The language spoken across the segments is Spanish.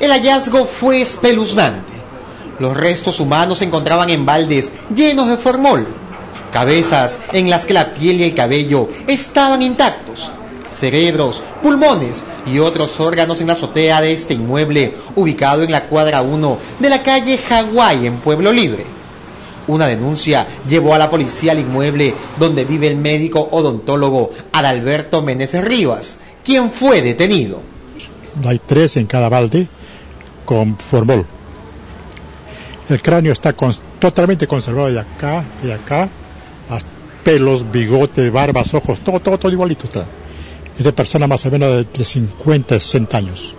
El hallazgo fue espeluznante. Los restos humanos se encontraban en baldes llenos de formol, cabezas en las que la piel y el cabello estaban intactos, cerebros, pulmones y otros órganos en la azotea de este inmueble ubicado en la cuadra 1 de la calle Hawái en Pueblo Libre. Una denuncia llevó a la policía al inmueble donde vive el médico odontólogo Adalberto Meneses Rivas, quien fue detenido. Hay tres en cada balde con. El cráneo está totalmente conservado de acá, de acá, pelos, bigote, barbas, ojos, todo, todo, todo igualito. Es de persona más o menos de, 50, 60 años.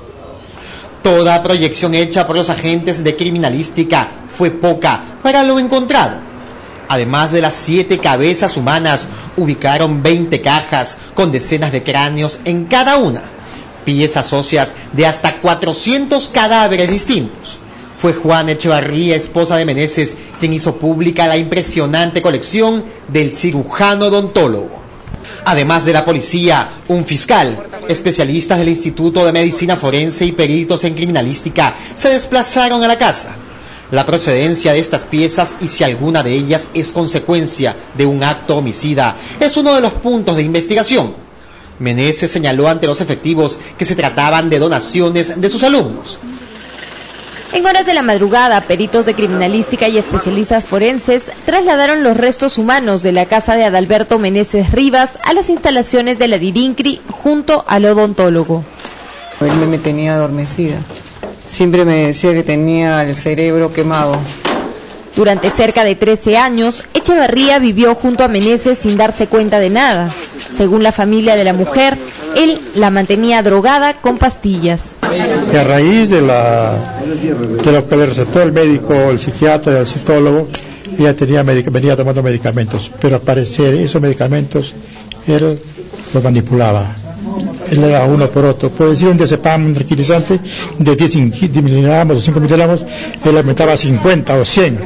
Toda proyección hecha por los agentes de criminalística fue poca para lo encontrado. Además de las siete cabezas humanas, ubicaron 20 cajas con decenas de cráneos en cada una, piezas óseas de hasta 400 cadáveres distintos. Fue Juana Echevarría, esposa de Meneses, quien hizo pública la impresionante colección del cirujano odontólogo. Además de la policía, un fiscal, especialistas del Instituto de Medicina Forense y peritos en criminalística se desplazaron a la casa. La procedencia de estas piezas y si alguna de ellas es consecuencia de un acto homicida es uno de los puntos de investigación. Meneses señaló ante los efectivos que se trataban de donaciones de sus alumnos. En horas de la madrugada, peritos de criminalística y especialistas forenses trasladaron los restos humanos de la casa de Adalberto Meneses Rivas a las instalaciones de la Dirincri junto al odontólogo. Él me tenía adormecida. Siempre me decía que tenía el cerebro quemado. Durante cerca de 13 años, Echeverría vivió junto a Meneses sin darse cuenta de nada. Según la familia de la mujer, él la mantenía drogada con pastillas. Y a raíz de, la, de lo que le recetó el médico, el psiquiatra, el psicólogo, ella tenía venía tomando medicamentos, pero al parecer esos medicamentos él los manipulaba. Él le daba uno por otro. Puede decir un diazepam, tranquilizante, de 10 miligramos o 5 miligramos, él aumentaba a 50 o 100.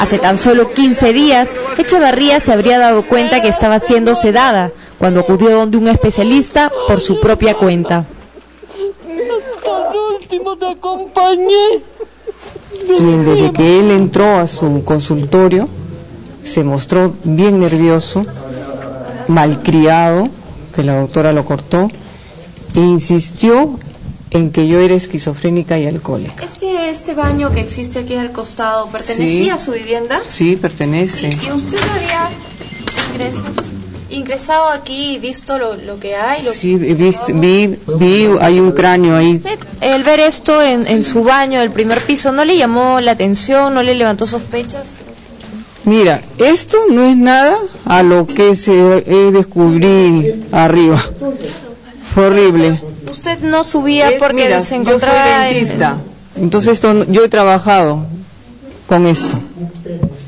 Hace tan solo 15 días, Echevarría se habría dado cuenta que estaba siendo sedada cuando acudió donde un especialista por su propia cuenta. último te acompañé. Quien desde que él entró a su consultorio se mostró bien nervioso, malcriado, que la doctora lo cortó, e insistió en que yo era esquizofrénica y alcohólica. ¿Este, este baño que existe aquí al costado pertenecía a su vivienda? Sí, pertenece. ¿Y, usted había ingresado aquí y visto lo, lo que hay? sí, vi, vi, hay un cráneo ahí. ¿Usted, el ver esto en, en su baño del primer piso, ¿no le llamó la atención, no le levantó sospechas? Mira, esto no es nada a lo que se descubrí arriba. Fue horrible. Usted no subía porque se encontraba yo soy Entonces esto, yo he trabajado con esto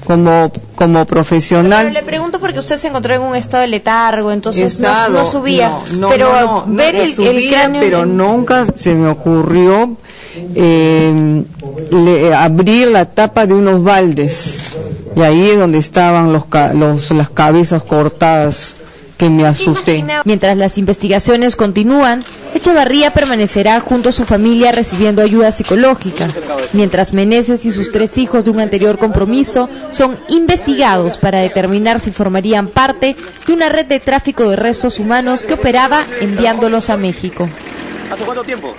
como como profesional. Pero le pregunto porque usted se encontró en un estado de letargo, entonces no, subía. pero ver el, cráneo pero nunca se me ocurrió eh, abrir la tapa de unos baldes y ahí es donde estaban los, los las cabezas cortadas que me asusté. Mientras las investigaciones continúan, Echevarría permanecerá junto a su familia recibiendo ayuda psicológica, mientras Meneses y sus tres hijos de un anterior compromiso son investigados para determinar si formarían parte de una red de tráfico de restos humanos que operaba enviándolos a México. ¿Hace cuánto tiempo?